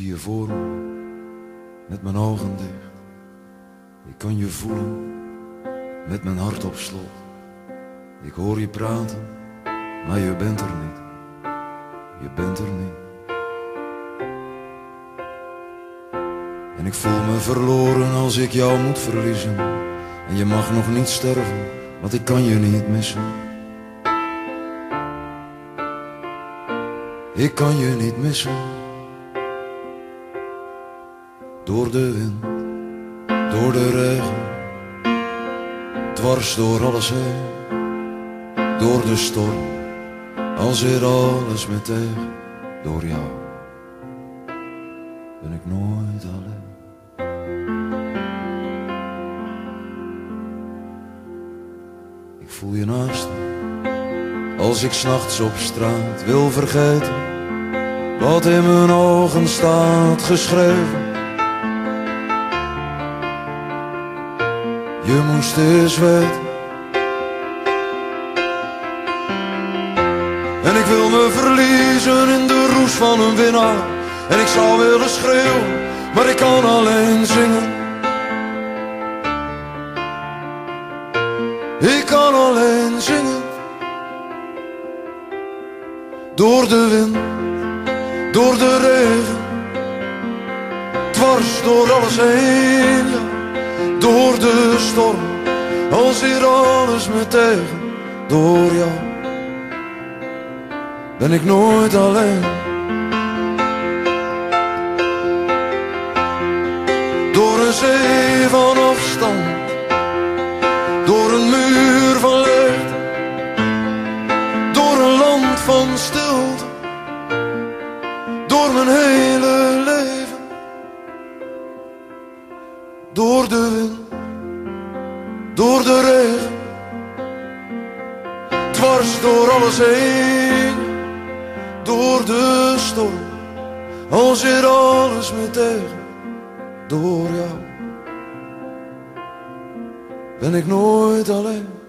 zie je voor me, met mijn ogen dicht. Ik kan je voelen, met mijn hart op slot. Ik hoor je praten, maar je bent er niet. Je bent er niet. En ik voel me verloren als ik jou moet verliezen. En je mag nog niet sterven, want ik kan je niet missen. Ik kan je niet missen. Door de wind, door de regen, dwars door alles heen. Door de storm, al zit alles me tegen. Door jou ben ik nooit alleen. Ik voel je naast me, als ik s'nachts op straat wil vergeten. Wat in mijn ogen staat geschreven. Je moest eens weten. En ik wil me verliezen in de roes van een winnaar. En ik zou willen schreeuwen, maar ik kan alleen zingen. Ik kan alleen zingen. Door de wind, door de regen. Dwars door alles heen, ja. Door de storm, als hier alles me tegen. Door jou ben ik nooit alleen. Door een zee van afstand, door een muur van licht, door een land van stilte, door mijn hele leven. Door de wind, door de regen, dwars door alles heen door de storm, al zit alles me tegen, door jou. Ben ik nooit alleen.